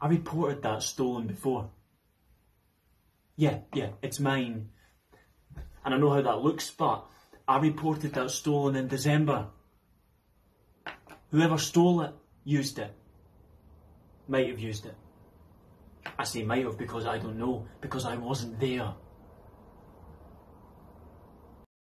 I reported that stolen before. Yeah, yeah, it's mine. And I know how that looks, but I reported that stolen in December. Whoever stole it used it. Might have used it. I say might have because I don't know, because I wasn't there.